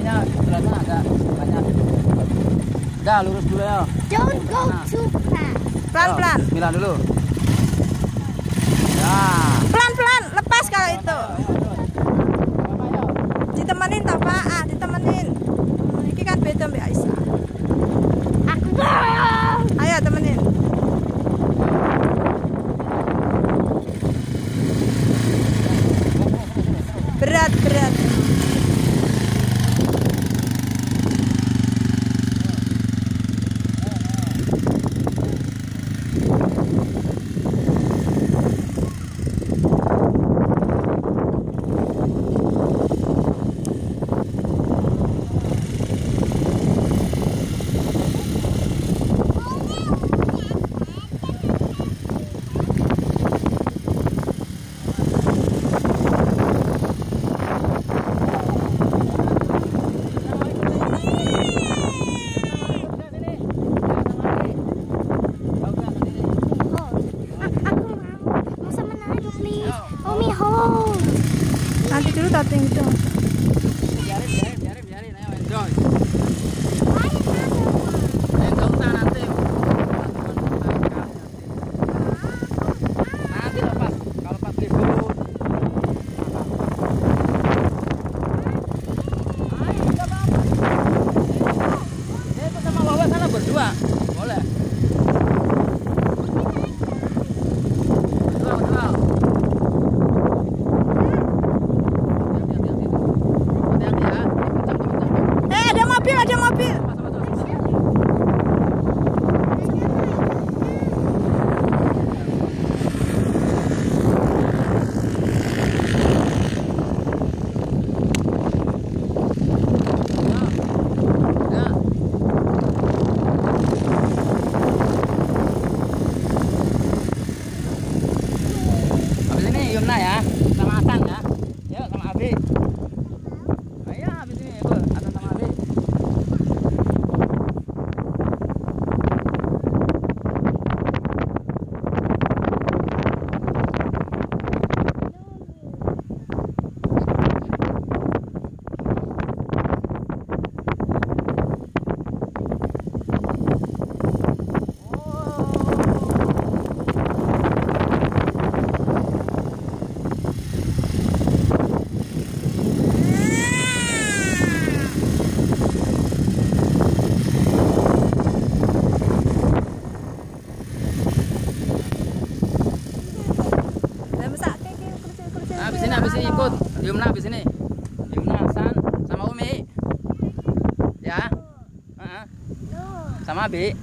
ininya sana ada banyak. Udah lurus dulu ya. Don't go too fast. Pelan-pelan. Yo, Bismillah dulu. Ya. Pelan-pelan, lepas kalau itu. Ditemenin toh, Pak. Ah, ditemenin. Nanti dulu tating itu. Biarin, biarin, biarin, biarin. Ayo enjoy. Eh, nggak usah nanti. Nanti lepas. Kalau pas libur. Ayo, nggak apa-apa. Eh, itu sama Wawa sana berdua. Boleh. Berdua, berdua. Hati-hati, hati-hati. Hati-hati ya. Kencang, kencang. Eh, ada mobil, ada mobil. Masuk, masuk. Ya. Habis ini Yumna ya, sama Atan ya. Yuk sama Abi. Ayo habis ini ikut Atan sama Abi. Lah masak keke kursi-kursi. Nah, habis ini ikut Yumna habis ini. Yumna Hasan sama Umi. Ya. Sama Abi.